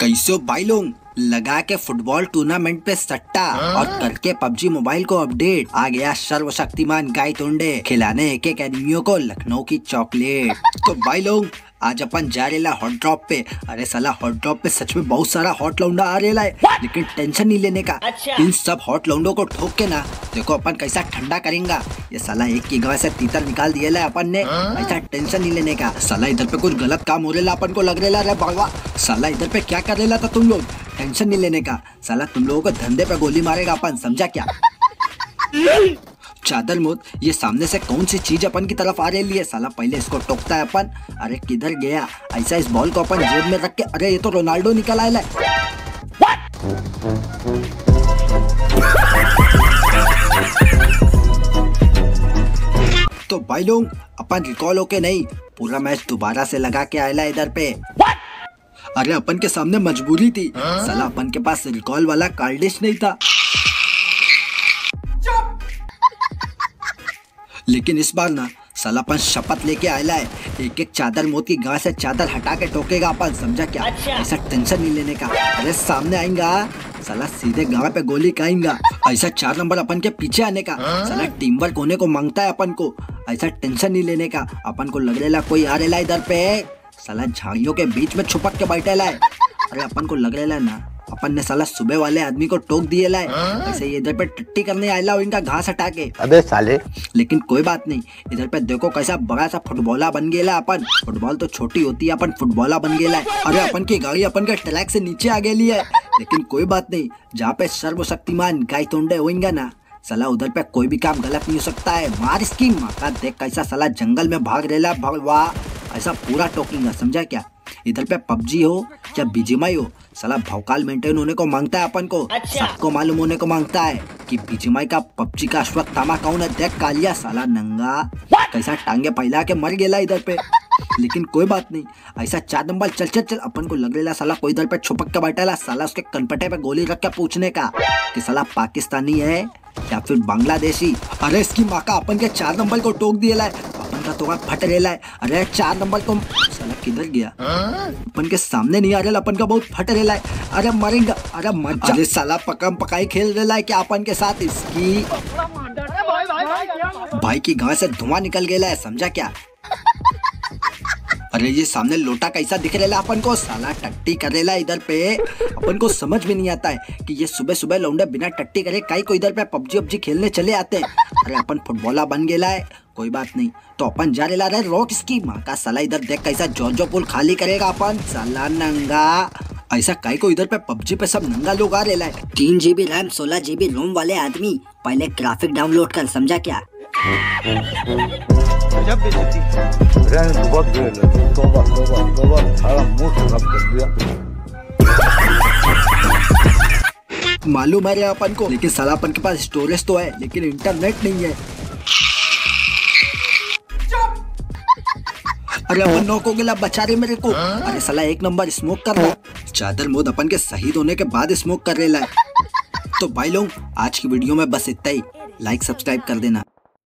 कैसो बाइलोंग लोग लगा के फुटबॉल टूर्नामेंट पे सट्टा और करके पबजी मोबाइल को अपडेट। आ गया सर्वशक्तिमान गाय तुंडे खिलाने एक एक एनिमियों को लखनऊ की चॉकलेट। तो भाई लोग आज अपन जा रेला हॉट ड्रॉप पे। अरे साला हॉट ड्रॉप पे सच में बहुत सारा हॉट लौंडा आ रेला है। लेकिन टेंशन नहीं लेने का। अच्छा। इन सब हॉट लौंडों को ठोक के ना देखो अपन कैसा ठंडा करेंगे। ये साला एक की गाँव से तीतर निकाल दिए अपन ने। ऐसा टेंशन नहीं लेने का। साला इधर पे कुछ गलत काम हो रेला अपन को लग रेला रे साला इधर पे क्या कर रेला था तुम लोग? टेंशन नहीं लेने का। साला तुम लोगों को धंधे पे गोली मारेगा अपन समझा क्या? चादर मोद ये सामने से कौन सी चीज़ अपन की तरफ़ आ रही है? साला पहले इसको टोकता है अपन। अरे किधर गया? ऐसा इस बॉल को अपन जेब में रख के अरे ये तो रोनाल्डो निकल आया। है तो भाई लोग अपन रिकॉल होके नहीं पूरा मैच दोबारा से लगा के आयला इधर पे। अरे अपन के सामने मजबूरी थी। साला अपन के पास रिकॉल वाला कार्डिश नहीं था। लेकिन इस बार ना साला अपन शपथ लेके आयला है। एक एक चादर मोत की गाँव से चादर हटा के टोकेगा अपन समझा क्या? अच्छा। ऐसा टेंशन नहीं लेने का। अरे सामने आएगा साला सीधे गाँव पे गोली खाएँगा। ऐसा चार नंबर अपन के पीछे आने का। साला टीम वर्क होने को माँगता है अपन को। ऐसा टेंशन नहीं लेने का। अपन को लग रेला कोई आ रेला इधर पे। साला झाड़ियों के बीच में छुपक के बैठेला है। अरे अपन को लग रेला ना अपन ने साला सुबह वाले आदमी को टोक दिए ला है? ऐसे ये इधर पे टट्टी करने आयला हो इनका घास हटा के। अबे साले। लेकिन कोई बात नहीं इधर पे देखो कैसा बड़ा सा फुटबॉला बन गेला अपन। फुटबॉल तो छोटी होती है अपन फुटबॉला बन गया अरे अपन की गाड़ी अपन के ट्रैक से नीचे आ गेली है। लेकिन कोई बात नहीं जहाँ पे सर्वशक्तिमान गाय तोंडे होंगे ना साला उधर पे कोई भी काम गलत नहीं हो सकता है। मार इसकी माँ का देख कैसा साला जंगल में भाग रेला भाग वाह ऐसा पूरा टोकिंगा समझा क्या? इधर पे पबजी हो या बीजीमाई हो साला भौकाल मेंटेन होने को माँगता है अपन को। अच्छा। सबको मालूम होने को माँगता है कि बीजीमाई का पबजी का अश्वत्थामा कौन है? देख कालिया साला नंगा। कैसा टांगे फैला के मर गेला इधर पे। लेकिन कोई बात नहीं ऐसा चार नंबर चल चल चल अपन को लग रेला साला कोई इधर पे छुपक के बैठेला साला उसके कनपटे पे गोली रख के पूछने का कि साला पाकिस्तानी है या फिर बांग्लादेशी? अरे इसकी माँ का अपन के चार नंबर को टोक दिया है। अपन का तो फट रेला है। अरे चार नंबर को किधर गया? अपन के सामने नहीं आ रहा अपन का बहुत फट रेला है। अरे मरेगा अरे मर। अरे साला पकम पकाई खेल रेला है क्या अपन के साथ इसकी? भाई की गाँव से धुआँ निकल गया है समझा क्या? अरे ये सामने लोटा कैसा दिख रेला अपन को? साला टट्टी करेला इधर पे। अपन को समझ में नहीं आता है कि ये सुबह सुबह लौंडे बिना टट्टी करे काई को इधर पे पबजी वबजी खेलने चले आते हैं। अरे अपन फुटबॉला बन गया है। कोई बात नहीं। तो अपन जा रेला रे रोक इसकी माँ का साला इधर देख कैसा जो जो पुल खाली करेगा अपन। सला नंगा। ऐसा कई को इधर पे पबजी पे सब नंगा लोग आ रेला है। तीन जीबी रैम सोलह जीबी रोम वाले आदमी। पहले ग्राफिक डाउनलोड कर समझा क्या? मालूम है रे अपन को। लेकिन साला अपन के पास स्टोरेज तो है लेकिन इंटरनेट नहीं है। अरे अपन नौक हो गया बचा रहे मेरे को। अरे सलाह एक नंबर स्मोक कर रहा है। चादर मोद अपन के शहीद होने के बाद स्मोक कर रहे तो भाई लोग आज की वीडियो में बस इतना ही। लाइक सब्सक्राइब कर देना।